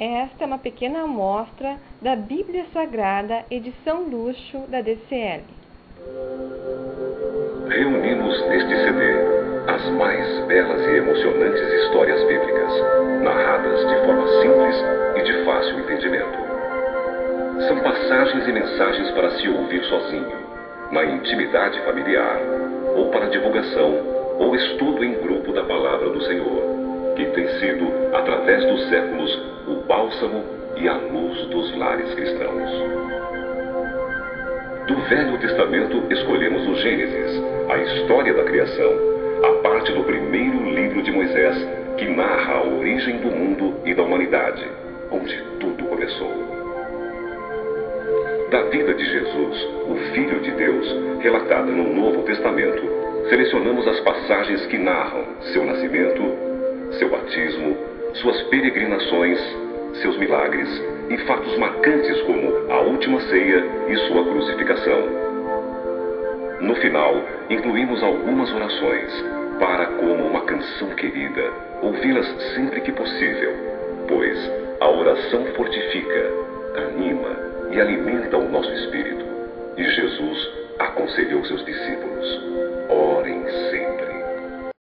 Esta é uma pequena amostra da Bíblia Sagrada, edição luxo da DCL. Reunimos neste CD as mais belas e emocionantes histórias bíblicas, narradas de forma simples e de fácil entendimento. São passagens e mensagens para se ouvir sozinho, na intimidade familiar, ou para divulgação ou estudo em grupo da palavra do Senhor, que tem sido, através dos séculos, o bálsamo e a luz dos lares cristãos. Do Velho Testamento escolhemos o Gênesis, a história da criação, a parte do primeiro livro de Moisés, que narra a origem do mundo e da humanidade, onde tudo começou. Da vida de Jesus, o Filho de Deus, relatada no Novo Testamento, selecionamos as passagens que narram seu nascimento, seu batismo, suas peregrinações, seus milagres e fatos marcantes como a última ceia e sua crucificação. No final, incluímos algumas orações para, como uma canção querida, ouvi-las sempre que possível, pois a oração fortifica, anima e alimenta o nosso espírito. E Jesus aconselhou seus discípulos.